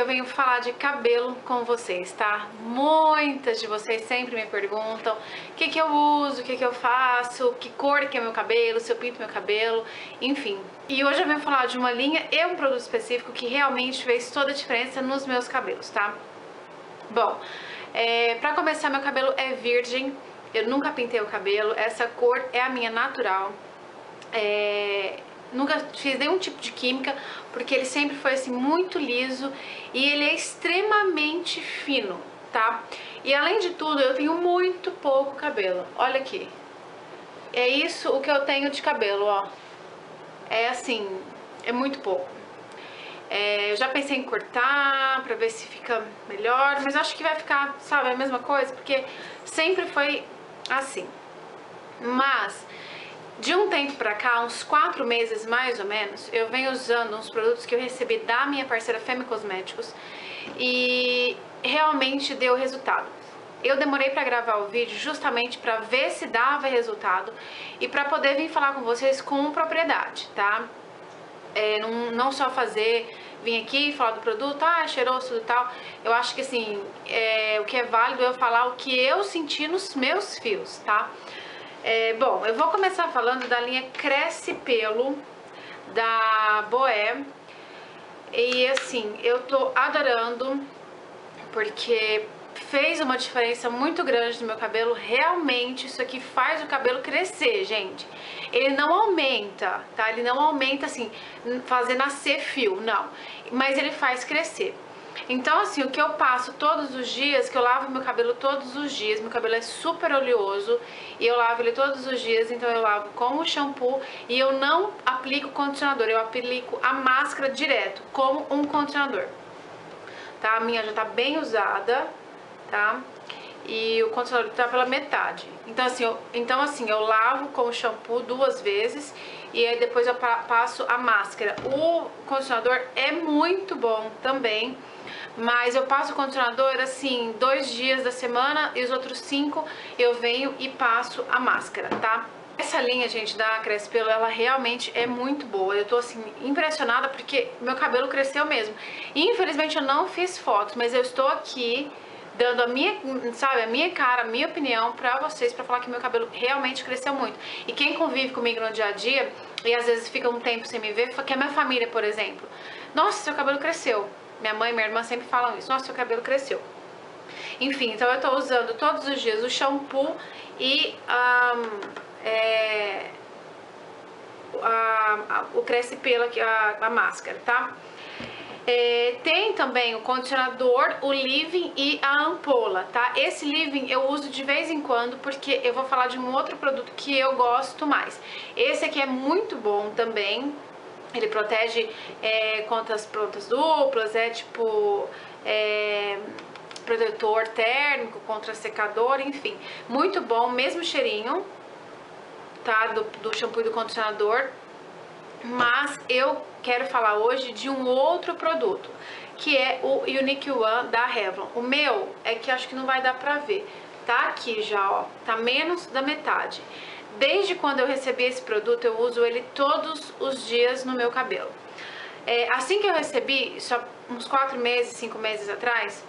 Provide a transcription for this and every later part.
eu venho falar de cabelo com vocês, tá? Muitas de vocês sempre me perguntam o que, que eu uso, o que, que eu faço, que cor que é meu cabelo, se eu pinto meu cabelo, enfim. E hoje eu venho falar de uma linha e um produto específico que realmente fez toda a diferença nos meus cabelos, tá? Bom, é, pra começar, meu cabelo é virgem, eu nunca pintei o cabelo, essa cor é a minha natural. É, nunca fiz nenhum tipo de química, porque ele sempre foi assim muito liso e ele é extremamente fino, tá? E além de tudo, eu tenho muito pouco cabelo. Olha aqui. É isso o que eu tenho de cabelo, ó. É assim, é muito pouco. É, eu já pensei em cortar pra ver se fica melhor, mas acho que vai ficar, sabe, a mesma coisa, porque sempre foi assim. Mas de um tempo pra cá, uns quatro meses mais ou menos, eu venho usando uns produtos que eu recebi da minha parceira Femi Cosméticos e realmente deu resultado. Eu demorei para gravar o vídeo justamente para ver se dava resultado e para poder vir falar com vocês com propriedade, tá? É, não, não só fazer, vir aqui falar do produto, ah, cheiroso e tal. Eu acho que assim, é, o que é válido é eu falar o que eu senti nos meus fios, tá? É, bom, eu vou começar falando da linha Cresce Pelo da Boé. E assim, eu tô adorando porque fez uma diferença muito grande no meu cabelo. Realmente, isso aqui faz o cabelo crescer, gente. Ele não aumenta, tá? Ele não aumenta assim, fazer nascer fio, não. Mas ele faz crescer. Então, assim, o que eu passo todos os dias, que eu lavo meu cabelo todos os dias, meu cabelo é super oleoso e eu lavo ele todos os dias, então eu lavo com o shampoo e eu não aplico condicionador, eu aplico a máscara direto, como um condicionador. Tá? A minha já tá bem usada, tá? E o condicionador tá pela metade. Então assim, eu, então, assim, eu lavo com o shampoo duas vezes e aí depois eu passo a máscara. O condicionador é muito bom também, mas eu passo o condicionador assim, dois dias da semana e os outros cinco eu venho e passo a máscara, tá? Essa linha, gente, da Crespelo, ela realmente é muito boa. Eu tô, assim, impressionada porque meu cabelo cresceu mesmo. Infelizmente, eu não fiz fotos, mas eu estou aqui dando a minha, sabe, a minha cara, a minha opinião pra vocês, pra falar que meu cabelo realmente cresceu muito. E quem convive comigo no dia a dia, e às vezes fica um tempo sem me ver, que é minha família, por exemplo. Nossa, seu cabelo cresceu. Minha mãe e minha irmã sempre falam isso. Nossa, seu cabelo cresceu. Enfim, então eu tô usando todos os dias o shampoo e um, é, a, a, o cresce pelo, a, a máscara, tá? É, tem também o condicionador, o leave e a ampola, tá? Esse leave eu uso de vez em quando porque eu vou falar de um outro produto que eu gosto mais. Esse aqui é muito bom também, ele protege é, contra as prontas duplas, é tipo... É, protetor térmico, contra secador, enfim. Muito bom, mesmo cheirinho, tá? Do, do shampoo e do condicionador. Mas eu quero falar hoje de um outro produto, que é o Unique One da Revlon. O meu é que acho que não vai dar pra ver. Tá aqui já, ó, tá menos da metade. Desde quando eu recebi esse produto, eu uso ele todos os dias no meu cabelo. É, assim que eu recebi, só uns 4 meses, 5 meses atrás,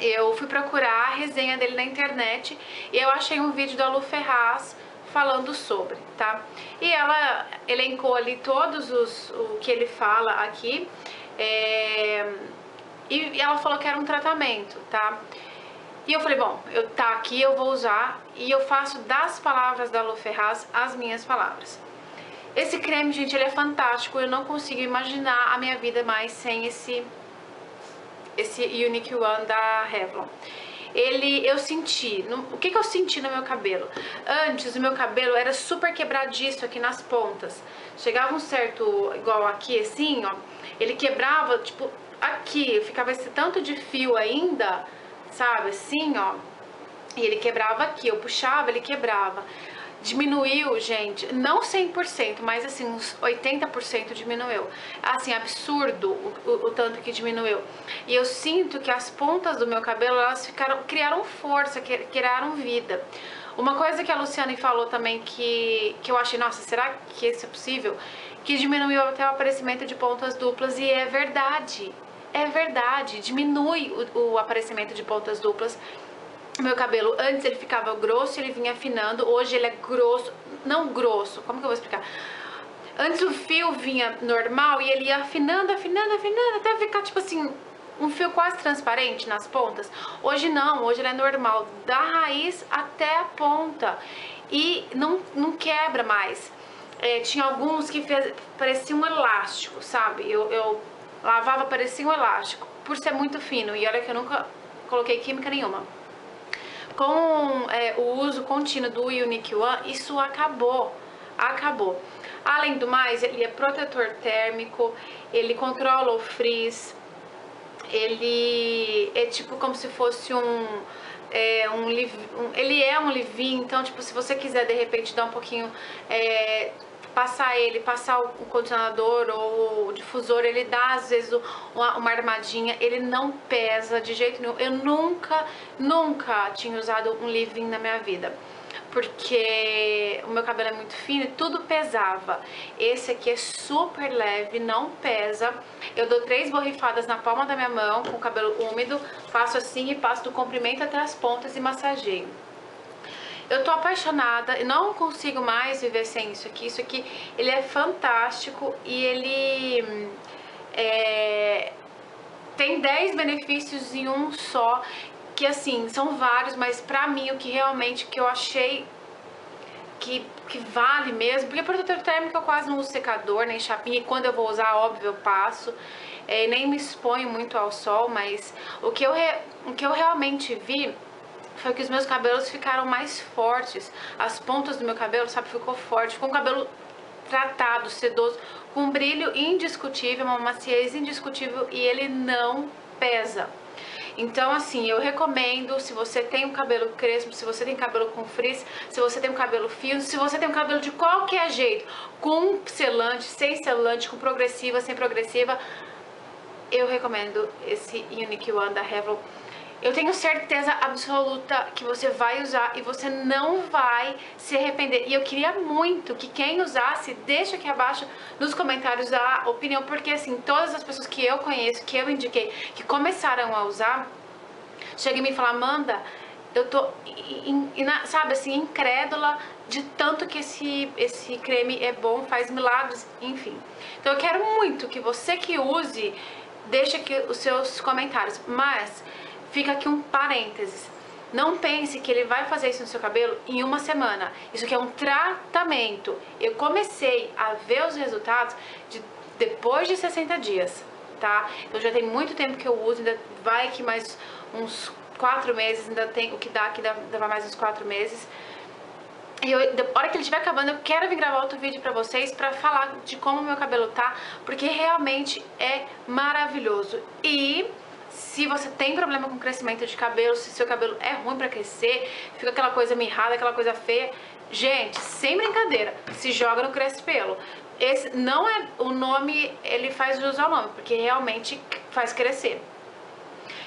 eu fui procurar a resenha dele na internet e eu achei um vídeo da Lu Ferraz falando sobre, tá? E ela elencou ali todos os o que ele fala aqui é, e ela falou que era um tratamento, tá? E eu falei, bom, eu tá aqui, eu vou usar e eu faço das palavras da Lu Ferraz as minhas palavras. Esse creme, gente, ele é fantástico, eu não consigo imaginar a minha vida mais sem esse esse Unique One da Revlon ele eu senti, no, o que, que eu senti no meu cabelo? Antes o meu cabelo era super quebradiço aqui nas pontas. Chegava um certo, igual aqui assim, ó, ele quebrava, tipo, aqui, ficava esse tanto de fio ainda, sabe, assim, ó. E ele quebrava aqui, eu puxava, ele quebrava diminuiu, gente, não 100%, mas assim, uns 80% diminuiu. Assim, absurdo o, o, o, tanto que diminuiu. E eu sinto que as pontas do meu cabelo, elas ficaram, criaram força, criaram vida. Uma coisa que a Luciane falou também que, que eu achei, nossa, será que isso é possível? que diminuiu até o aparecimento de pontas duplas e é verdade. É verdade, diminui o, o aparecimento de pontas duplas. Meu cabelo, antes ele ficava grosso, ele vinha afinando, hoje ele é grosso, não grosso, como que eu vou explicar? Antes o fio vinha normal e ele ia afinando, afinando, afinando, até ficar tipo assim, um fio quase transparente nas pontas. Hoje não, hoje ele é normal, da raiz até a ponta e não, não quebra mais. É, tinha alguns que fez, parecia um elástico, sabe? Eu, eu lavava, parecia um elástico, por ser muito fino. E olha que eu nunca coloquei química nenhuma. Com é, o uso contínuo do Unique One, isso acabou. Acabou. Além do mais, ele é protetor térmico, ele controla o frizz, ele é tipo como se fosse um é um, um, ele é um livinho, então tipo se você quiser de repente dar um pouquinho é, passar ele, passar o condicionador ou o difusor, ele dá às vezes uma, uma armadinha, ele não pesa de jeito nenhum. Eu nunca, nunca tinha usado um leave-in na minha vida porque o meu cabelo é muito fino e tudo pesava. Esse aqui é super leve, não pesa. Eu dou três borrifadas na palma da minha mão com o cabelo úmido, faço assim e passo do comprimento até as pontas e massageio. Eu tô apaixonada e não consigo mais viver sem isso aqui. Isso aqui, ele é fantástico e ele é, tem 10 benefícios em um só, que assim, são vários, mas pra mim o que realmente que eu achei que, que vale mesmo, porque protetor térmico eu quase não uso secador, nem chapinha, e quando eu vou usar, óbvio, eu passo, é, nem me exponho muito ao sol, mas o que eu, re, o que eu realmente vi foi que os meus cabelos ficaram mais fortes. As pontas do meu cabelo, sabe, ficou forte. Ficou um cabelo tratado, sedoso, com um brilho indiscutível, uma maciez indiscutível e ele não pesa. Então, assim, eu recomendo, se você tem um cabelo crespo, se você tem cabelo com frizz, se você tem um cabelo fino, se você tem um cabelo de qualquer jeito, com selante, sem selante, com progressiva, sem progressiva, eu recomendo esse Unique One da Revlon eu tenho certeza absoluta que você vai usar e você não vai se arrepender. E eu queria muito que quem usasse, deixa aqui abaixo nos comentários a opinião, porque assim, todas as pessoas que eu conheço, que eu indiquei, que começaram a usar, chegam e me falam, Amanda, eu tô, in, in, sabe assim, incrédula de tanto que esse, esse creme é bom, faz milagres, enfim. Então eu quero muito que você que use, deixe aqui os seus comentários, mas fica aqui um parênteses. Não pense que ele vai fazer isso no seu cabelo em uma semana. Isso aqui é um tratamento. Eu comecei a ver os resultados de, depois de 60 dias, tá? Então já tem muito tempo que eu uso, ainda vai aqui mais uns 4 meses, ainda tem o que dá aqui, dá, mais uns 4 meses. E eu, a hora que ele estiver acabando, eu quero vir gravar outro vídeo pra vocês pra falar de como o meu cabelo tá, porque realmente é maravilhoso. E se você tem problema com crescimento de cabelo, se seu cabelo é ruim pra crescer, fica aquela coisa mirrada, aquela coisa feia, gente, sem brincadeira, se joga no cresce pelo. Esse não é o nome, ele faz jus ao nome, porque realmente faz crescer.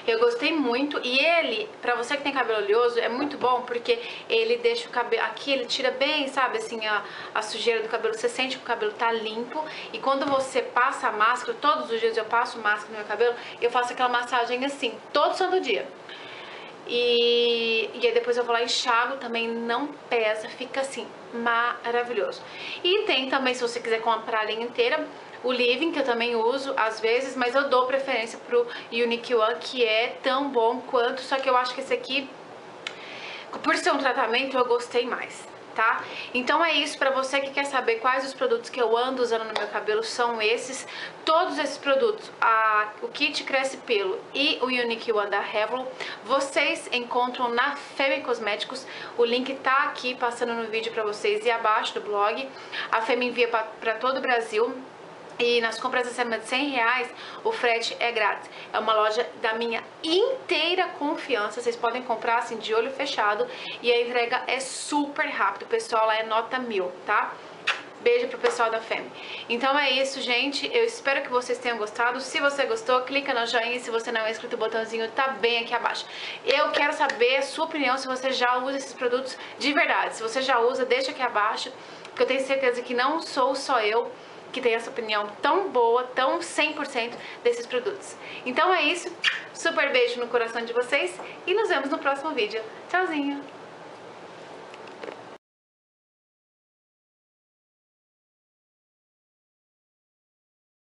Eu gostei muito e ele, pra você que tem cabelo oleoso, é muito bom porque ele deixa o cabelo, aqui ele tira bem, sabe, assim, a, a sujeira do cabelo, você sente que o cabelo tá limpo e quando você passa a máscara, todos os dias eu passo máscara no meu cabelo, eu faço aquela massagem assim, todo santo dia. E, e aí depois eu vou lá enxago, também não pesa, fica assim, maravilhoso. E tem também, se você quiser comprar a linha inteira, o Living, que eu também uso às vezes, mas eu dou preferência pro Unique One, que é tão bom quanto, só que eu acho que esse aqui, por ser um tratamento, eu gostei mais. Tá? Então é isso, pra você que quer saber quais os produtos que eu ando usando no meu cabelo, são esses. Todos esses produtos, a, o Kit Cresce Pelo e o Unique One da Revlon, vocês encontram na Femi Cosméticos. O link tá aqui passando no vídeo pra vocês e abaixo do blog. A Femi envia pra todo o Brasil. E nas compras acima de 100 reais, o frete é grátis. É uma loja da minha inteira confiança. Vocês podem comprar assim de olho fechado e a entrega é super rápido. O pessoal lá é nota mil, tá? Beijo pro pessoal da FEM. Então é isso, gente. Eu espero que vocês tenham gostado. Se você gostou, clica no joinha. Se você não é inscrito, o botãozinho tá bem aqui abaixo. Eu quero saber a sua opinião se você já usa esses produtos de verdade. Se você já usa, deixa aqui abaixo, porque eu tenho certeza que não sou só eu que tem essa opinião tão boa, tão 100% desses produtos. Então é isso, super beijo no coração de vocês e nos vemos no próximo vídeo. Tchauzinho!